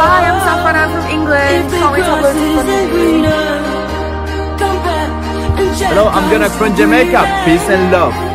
Hi, I'm Safana from England. Can't wait Hello, I'm Gunnar from Jamaica. Peace and love.